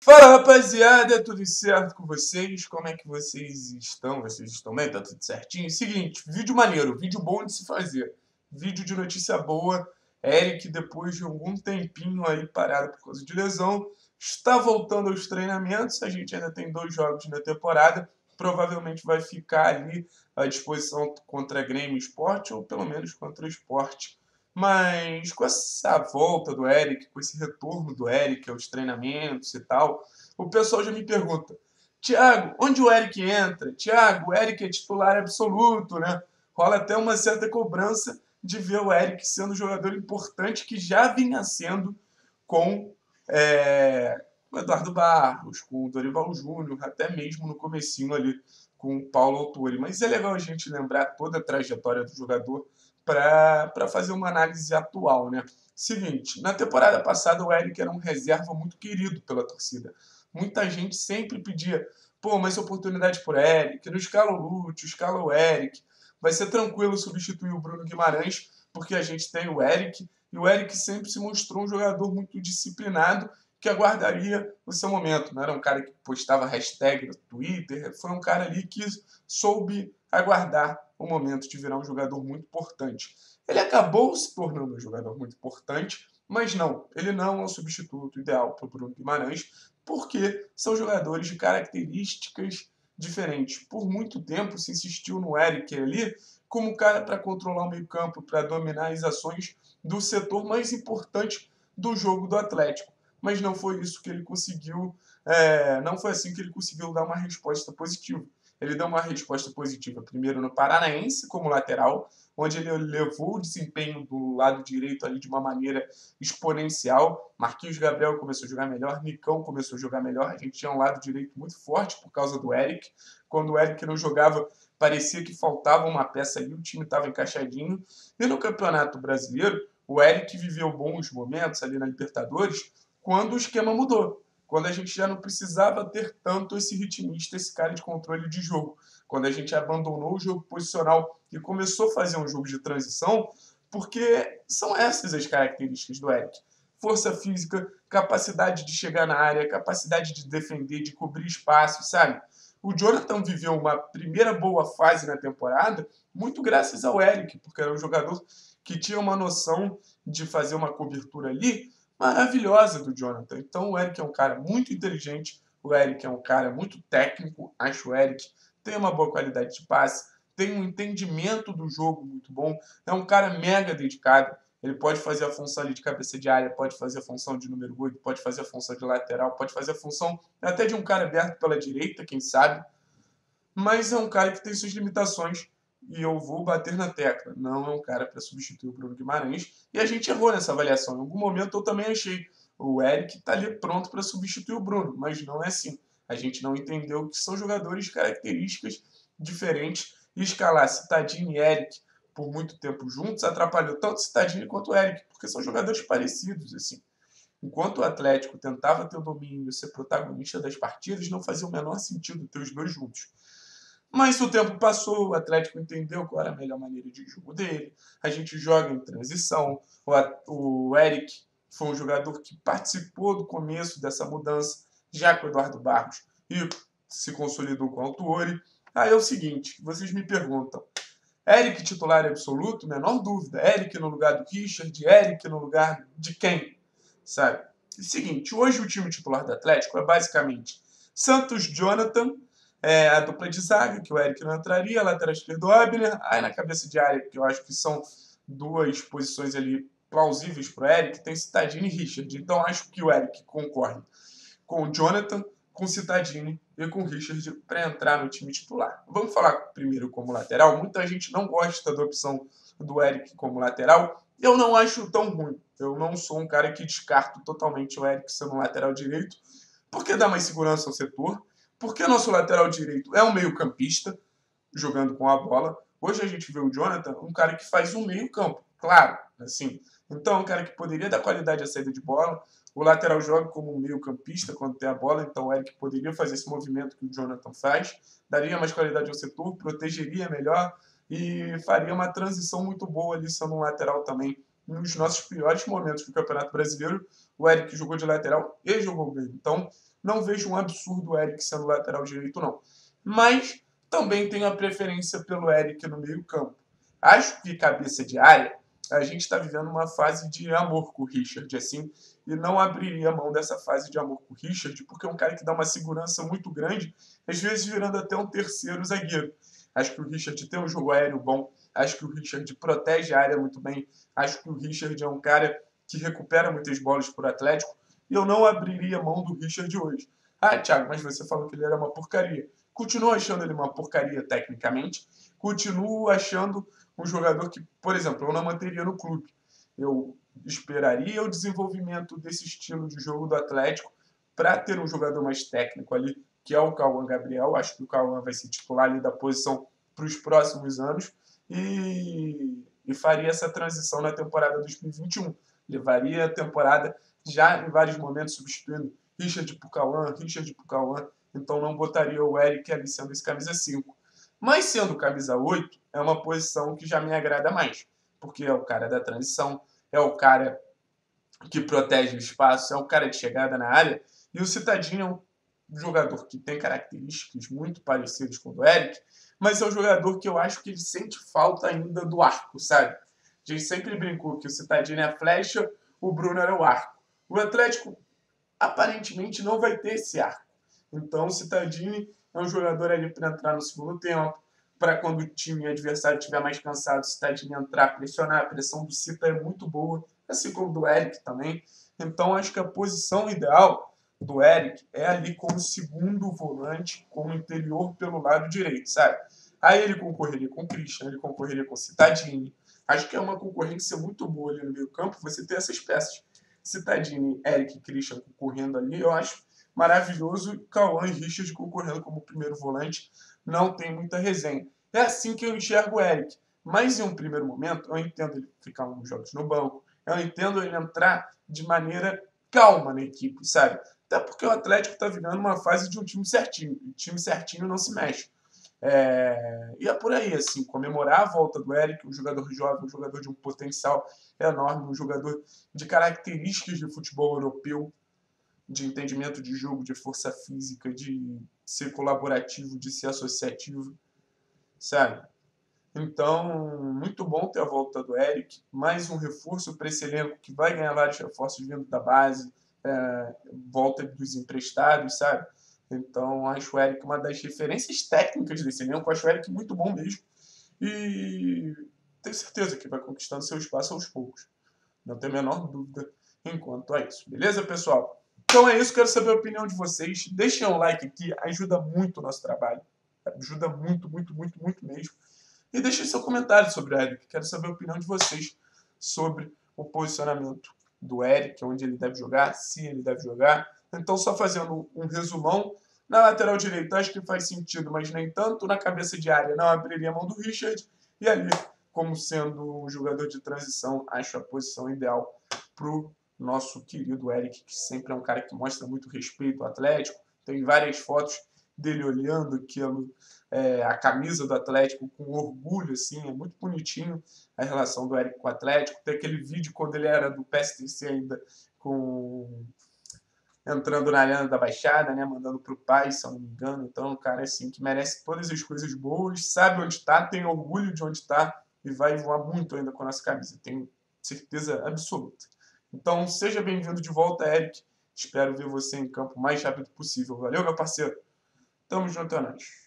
Fala rapaziada, tudo certo com vocês? Como é que vocês estão? Vocês estão bem? Tá tudo certinho? Seguinte, vídeo maneiro, vídeo bom de se fazer. Vídeo de notícia boa. Eric, depois de algum tempinho aí parado por causa de lesão, está voltando aos treinamentos. A gente ainda tem dois jogos na temporada. Provavelmente vai ficar ali à disposição contra Grêmio Esporte, ou pelo menos contra o Esporte mas com essa volta do Eric, com esse retorno do Eric aos treinamentos e tal, o pessoal já me pergunta: Tiago, onde o Eric entra? Tiago, o Eric é titular absoluto, né? Rola até uma certa cobrança de ver o Eric sendo um jogador importante que já vinha sendo com é, o Eduardo Barros, com o Dorival Júnior, até mesmo no comecinho ali com o Paulo Autori. Mas é legal a gente lembrar toda a trajetória do jogador para fazer uma análise atual, né? Seguinte, na temporada passada o Eric era um reserva muito querido pela torcida. Muita gente sempre pedia, pô, mas oportunidade por Eric, não escala o Lúcio, escala o Eric. Vai ser tranquilo substituir o Bruno Guimarães, porque a gente tem o Eric, e o Eric sempre se mostrou um jogador muito disciplinado que aguardaria o seu momento. Não era um cara que postava hashtag no Twitter, foi um cara ali que soube aguardar o momento de virar um jogador muito importante. Ele acabou se tornando um jogador muito importante, mas não, ele não é o substituto ideal para o Bruno Guimarães, porque são jogadores de características diferentes. Por muito tempo se insistiu no Eric ali como cara para controlar o meio-campo, para dominar as ações do setor mais importante do jogo do Atlético. Mas não foi isso que ele conseguiu, é, não foi assim que ele conseguiu dar uma resposta positiva. Ele deu uma resposta positiva primeiro no Paranaense como lateral, onde ele levou o desempenho do lado direito ali de uma maneira exponencial. Marquinhos Gabriel começou a jogar melhor, Nicão começou a jogar melhor. A gente tinha um lado direito muito forte por causa do Eric. Quando o Eric não jogava, parecia que faltava uma peça ali, o time estava encaixadinho. E no Campeonato Brasileiro, o Eric viveu bons momentos ali na Libertadores quando o esquema mudou quando a gente já não precisava ter tanto esse ritmista, esse cara de controle de jogo. Quando a gente abandonou o jogo posicional e começou a fazer um jogo de transição, porque são essas as características do Eric. Força física, capacidade de chegar na área, capacidade de defender, de cobrir espaço, sabe? O Jonathan viveu uma primeira boa fase na temporada muito graças ao Eric, porque era um jogador que tinha uma noção de fazer uma cobertura ali maravilhosa do Jonathan. Então o Eric é um cara muito inteligente, o Eric é um cara muito técnico, acho o Eric tem uma boa qualidade de passe, tem um entendimento do jogo muito bom, é um cara mega dedicado. Ele pode fazer a função de cabeça de área, pode fazer a função de número 8, pode fazer a função de lateral, pode fazer a função até de um cara aberto pela direita, quem sabe. Mas é um cara que tem suas limitações e eu vou bater na tecla. Não é um cara para substituir o Bruno Guimarães. E a gente errou nessa avaliação. Em algum momento eu também achei o Eric está ali pronto para substituir o Bruno, mas não é assim. A gente não entendeu que são jogadores de características diferentes. E escalar Citadini e Eric por muito tempo juntos atrapalhou tanto Citadini quanto o Eric, porque são jogadores parecidos. assim. Enquanto o Atlético tentava ter o domínio, ser protagonista das partidas, não fazia o menor sentido ter os dois juntos. Mas o tempo passou, o Atlético entendeu qual era a melhor maneira de jogo dele. A gente joga em transição. O, o Eric foi um jogador que participou do começo dessa mudança, já com o Eduardo Barros, e se consolidou com o Autuori. Aí é o seguinte, vocês me perguntam, Eric titular absoluto? Menor dúvida. Eric no lugar do Richard, Eric no lugar de quem? Sabe? É seguinte, hoje o time titular do Atlético é basicamente Santos Jonathan, é, a dupla de zaga, que o Eric não entraria, lateral esquerdo Abner, aí na cabeça de área, que eu acho que são duas posições ali plausíveis para o Eric, tem Citadini e Richard. Então acho que o Eric concorre com o Jonathan, com o Citadini e com o Richard para entrar no time titular. Vamos falar primeiro como lateral. Muita gente não gosta da opção do Eric como lateral. Eu não acho tão ruim. Eu não sou um cara que descarto totalmente o Eric sendo lateral direito, porque dá mais segurança ao setor porque nosso lateral direito é um meio-campista, jogando com a bola. Hoje a gente vê o Jonathan, um cara que faz um meio-campo, claro, assim. Então, um cara que poderia dar qualidade à saída de bola. O lateral joga como um meio-campista quando tem a bola, então o Eric poderia fazer esse movimento que o Jonathan faz, daria mais qualidade ao setor, protegeria melhor e faria uma transição muito boa ali sendo um lateral também. Nos nossos piores momentos do Campeonato Brasileiro, o Eric jogou de lateral e jogou bem. Então, não vejo um absurdo o Eric sendo lateral direito, não. Mas também tenho a preferência pelo Eric no meio-campo. Acho que cabeça de área, a gente está vivendo uma fase de amor com o Richard, assim, e não abriria mão dessa fase de amor com o Richard, porque é um cara que dá uma segurança muito grande, às vezes virando até um terceiro zagueiro. Acho que o Richard tem um jogo aéreo bom, acho que o Richard protege a área muito bem, acho que o Richard é um cara que recupera muitas bolas por Atlético, e eu não abriria mão do Richard hoje. Ah, Thiago, mas você falou que ele era uma porcaria. Continuo achando ele uma porcaria tecnicamente, continuo achando um jogador que, por exemplo, eu não manteria no clube. Eu esperaria o desenvolvimento desse estilo de jogo do Atlético para ter um jogador mais técnico ali, que é o Cauã Gabriel. Acho que o Cauã vai se titular ali da posição para os próximos anos e, e faria essa transição na temporada 2021. Levaria a temporada já em vários momentos substituindo Richard pro Cauã, Richard pro Cauã, então não botaria o Eric ali sendo esse camisa 5. Mas sendo camisa 8, é uma posição que já me agrada mais, porque é o cara da transição, é o cara que protege o espaço, é o cara de chegada na área, e o Citadinho é um jogador que tem características muito parecidas com o do Eric, mas é um jogador que eu acho que ele sente falta ainda do arco, sabe? A gente sempre brincou que o Citadinho é a flecha, o Bruno era o arco. O Atlético aparentemente não vai ter esse arco. Então o Citadini é um jogador ali para entrar no segundo tempo, para quando o time adversário estiver mais cansado, o Citadini entrar, pressionar. A pressão do Cita é muito boa, assim como do Eric também. Então acho que a posição ideal do Eric é ali como segundo volante, como interior pelo lado direito, sabe? Aí ele concorreria com o Christian, ele concorreria com o Citadini. Acho que é uma concorrência muito boa ali no meio campo, você ter essas peças. Citadini, Eric e Christian concorrendo ali, eu acho maravilhoso. Cauã e Richard concorrendo como primeiro volante, não tem muita resenha. É assim que eu enxergo o Eric. Mas em um primeiro momento, eu entendo ele ficar uns jogos no banco, eu entendo ele entrar de maneira calma na equipe, sabe? Até porque o Atlético está vivendo uma fase de um time certinho. O time certinho não se mexe. É... E é por aí, assim, comemorar a volta do Eric, um jogador jovem, um jogador de um potencial enorme, um jogador de características de futebol europeu, de entendimento de jogo, de força física, de ser colaborativo, de ser associativo, sabe? Então, muito bom ter a volta do Eric, mais um reforço para esse elenco que vai ganhar vários reforços vindo da base, é, volta dos emprestados, sabe? Então, acho o Eric uma das referências técnicas desse elenco, acho o Eric muito bom mesmo. E tenho certeza que vai conquistando seu espaço aos poucos. Não tenho a menor dúvida enquanto a isso. Beleza, pessoal? Então é isso, quero saber a opinião de vocês. Deixem um like aqui, ajuda muito o nosso trabalho. Ajuda muito, muito, muito, muito mesmo. E deixem seu comentário sobre o Eric. Quero saber a opinião de vocês sobre o posicionamento do Eric, onde ele deve jogar, se ele deve jogar. Então, só fazendo um resumão, na lateral direita acho que faz sentido, mas nem tanto. Na cabeça de área não abriria a mão do Richard. E ali, como sendo um jogador de transição, acho a posição ideal para o nosso querido Eric, que sempre é um cara que mostra muito respeito ao Atlético. Tem várias fotos dele olhando aquilo, é, a camisa do Atlético com orgulho, assim, é muito bonitinho a relação do Eric com o Atlético. Tem aquele vídeo quando ele era do PSTC ainda, com entrando na Arena da Baixada, né, mandando pro pai, se eu não me engano. Então, um cara assim que merece todas as coisas boas, sabe onde está, tem orgulho de onde está e vai voar muito ainda com a nossa camisa. Tenho certeza absoluta. Então, seja bem-vindo de volta, Eric. Espero ver você em campo o mais rápido possível. Valeu, meu parceiro. Tamo junto, é nóis.